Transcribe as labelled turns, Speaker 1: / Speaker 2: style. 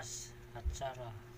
Speaker 1: Jonas at Sarah.